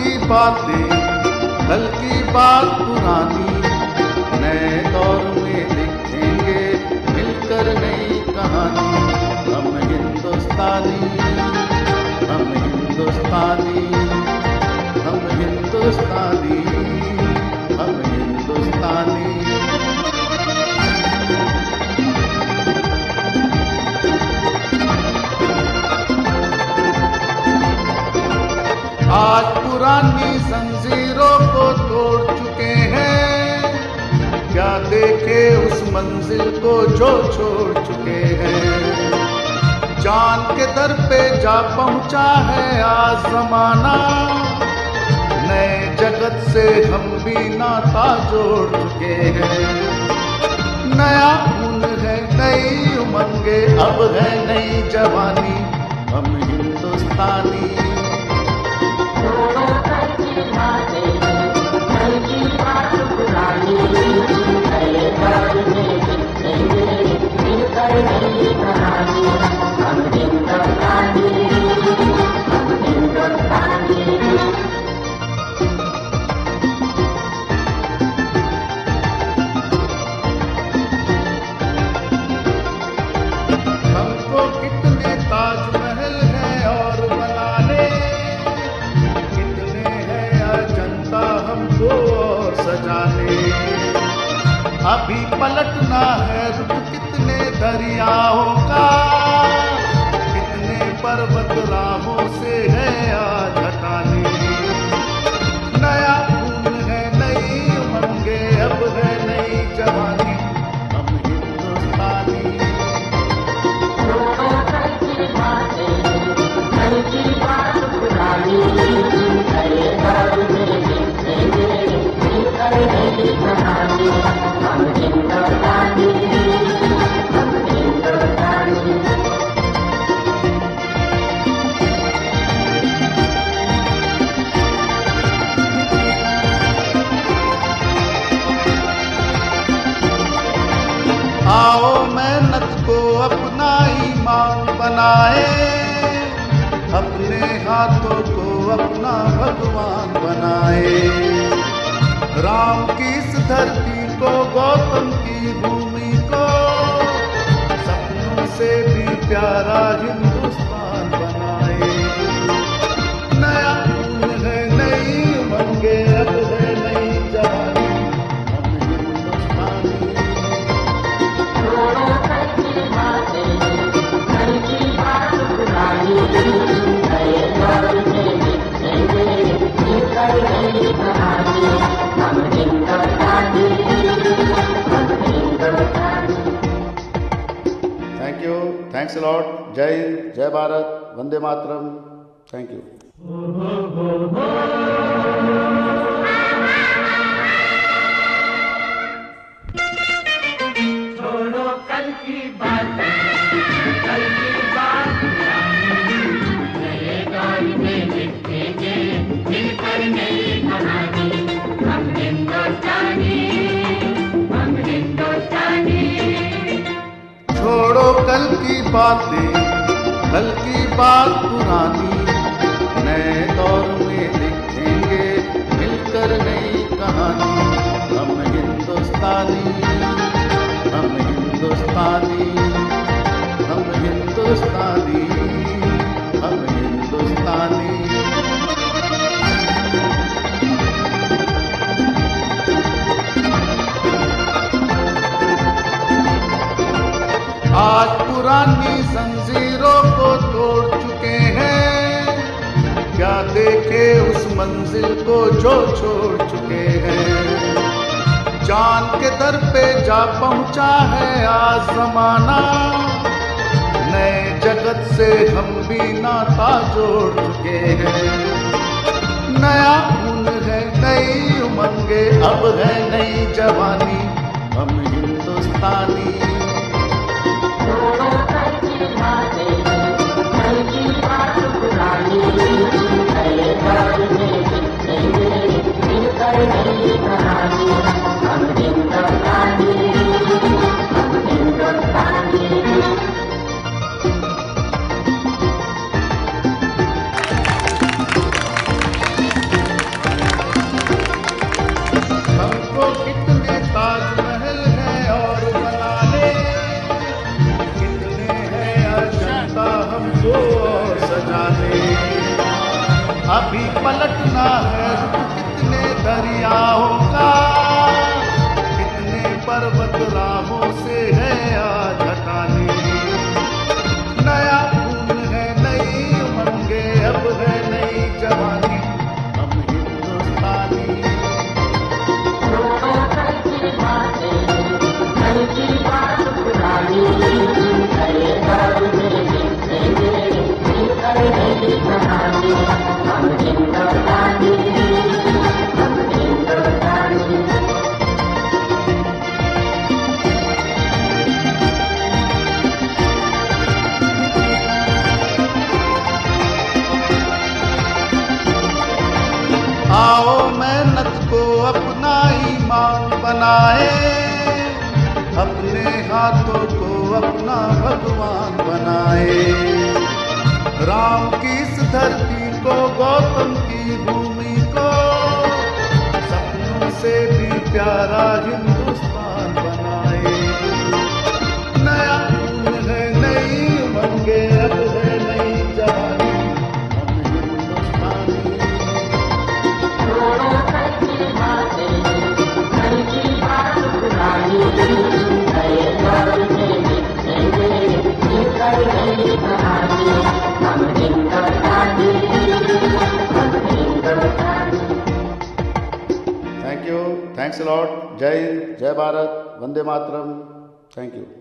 की बातें, कल की बात पुरानी, नए दौर में लिखेंगे मिलकर नई कहानी। हम हिंदुस्तानी हम हिंदुस्तानी हम हिंदुस्तानी। पुरानी जंजीरों को तोड़ चुके हैं। क्या देखे उस मंजिल को जो छोड़ चुके हैं? जान के दर पे जा पहुँचा है आज जमाना। नए जगत से हम भी नाता जोड़ चुके हैं। नया खून है, नई उमंगे, अब है नई जवानी। हम हिंदुस्तानी पलटना है कितने दरियाओं अपना ईमान बनाए, अपने हाथों को अपना भगवान बनाए। राम की इस धरती को, गौतम की भूमि को, सपनों से भी प्यारा हिंदुस्तान थैंक्स लॉट जय हिंद जय भारत वंदे मातरम थैंक यू बातें हल्की बात पुरानी नए दौर में लिखेंगे आज पुरानी जंजीरों को तोड़ चुके हैं। क्या देखे उस मंजिल को जो छोड़ चुके हैं? जान के दर पे जा पहुँचा है आज जमाना। नए जगत से हम भी नाता जोड़ चुके हैं। नया खून है, नई उमंगे, अब है नई जवानी। हम हिंदुस्तानी। है कितने दरिया बनाए, अपने हाथों को अपना भगवान बनाए। राम की इस धरती को, गौतम की भूमि को, सपनों से भी प्यारा Hindustan thank you thanks lot जय हिंद जय भारत वंदे मातरम थैंक यू